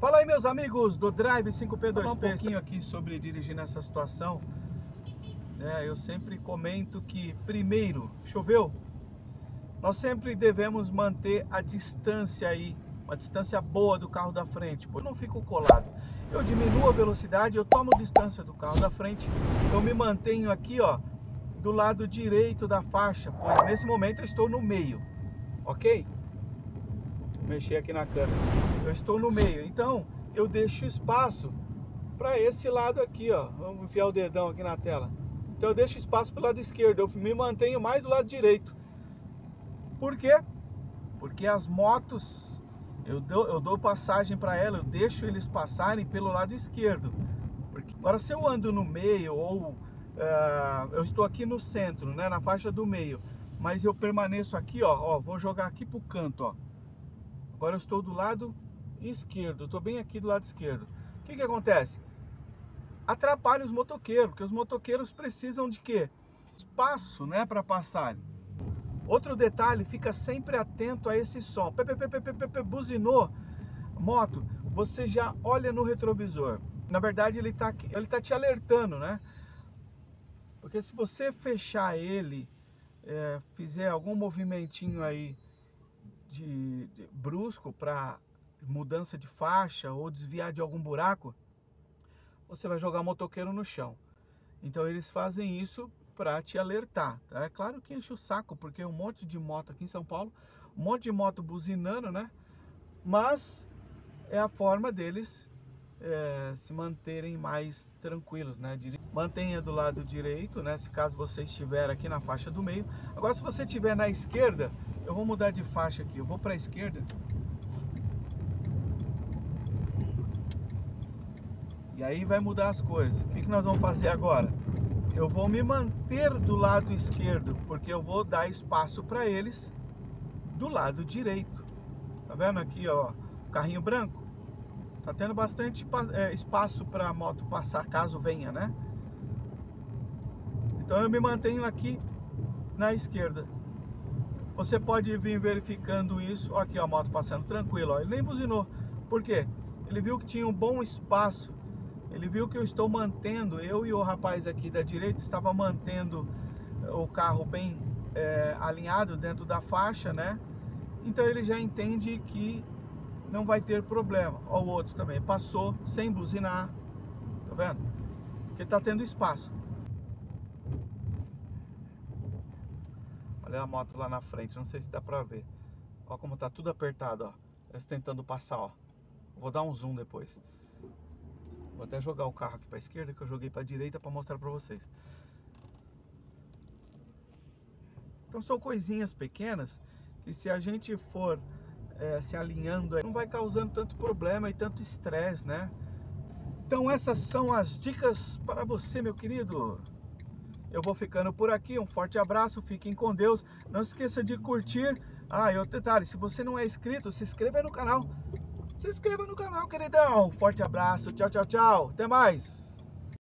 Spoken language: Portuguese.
Fala aí meus amigos do Drive 5P2P. Falar um pouquinho aqui sobre dirigir nessa situação. É, eu sempre comento que primeiro, choveu, nós sempre devemos manter a distância aí, uma distância boa do carro da frente, eu não fico colado. Eu diminuo a velocidade, eu tomo distância do carro da frente, eu me mantenho aqui, ó, do lado direito da faixa, pois nesse momento eu estou no meio, ok? Mexer aqui na câmera. Eu estou no meio, então eu deixo espaço para esse lado aqui, ó. Vamos enfiar o dedão aqui na tela. Então eu deixo espaço para o lado esquerdo, eu me mantenho mais do lado direito. Por quê? Porque as motos, eu dou, eu dou passagem para ela, eu deixo eles passarem pelo lado esquerdo. Porque, agora se eu ando no meio ou uh, eu estou aqui no centro, né, na faixa do meio, mas eu permaneço aqui, ó, ó vou jogar aqui pro canto, ó. Agora eu estou do lado esquerdo, estou bem aqui do lado esquerdo. O que que acontece? Atrapalha os motoqueiros, porque os motoqueiros precisam de quê? Espaço, né, para passarem. Outro detalhe, fica sempre atento a esse som. Pepe, pepe, pepe, buzinou, moto, você já olha no retrovisor. Na verdade, ele está ele tá te alertando, né? Porque se você fechar ele, é, fizer algum movimentinho aí de, de brusco para mudança de faixa ou desviar de algum buraco, você vai jogar o motoqueiro no chão. Então eles fazem isso para te alertar. Tá? É claro que enche o saco, porque um monte de moto aqui em São Paulo, um monte de moto buzinando, né? Mas é a forma deles é, se manterem mais tranquilos, né? Mantenha do lado direito, né? Se caso você estiver aqui na faixa do meio. Agora, se você estiver na esquerda, eu vou mudar de faixa aqui. Eu vou para a esquerda. E aí vai mudar as coisas. O que, que nós vamos fazer agora? Eu vou me manter do lado esquerdo, porque eu vou dar espaço para eles do lado direito. Tá vendo aqui, ó, o carrinho branco? Tá tendo bastante é, espaço para a moto passar caso venha, né? Então eu me mantenho aqui na esquerda. Você pode vir verificando isso. Aqui ó, a moto passando tranquilo. Ó. Ele nem buzinou. Por quê? Ele viu que tinha um bom espaço ele viu que eu estou mantendo, eu e o rapaz aqui da direita estava mantendo o carro bem é, alinhado dentro da faixa, né? Então ele já entende que não vai ter problema. Ó, o outro também passou sem buzinar, tá vendo? Porque tá tendo espaço. Olha a moto lá na frente, não sei se dá pra ver. Ó como tá tudo apertado, ó. Eles tentando passar, ó. Vou dar um zoom depois. Vou até jogar o carro aqui para a esquerda, que eu joguei para a direita para mostrar para vocês. Então são coisinhas pequenas que se a gente for é, se alinhando, não vai causando tanto problema e tanto estresse, né? Então essas são as dicas para você, meu querido. Eu vou ficando por aqui, um forte abraço, fiquem com Deus. Não esqueça de curtir. Ah, e outro detalhe, se você não é inscrito, se inscreva no canal se inscreva no canal, queridão. Forte abraço, tchau, tchau, tchau. Até mais.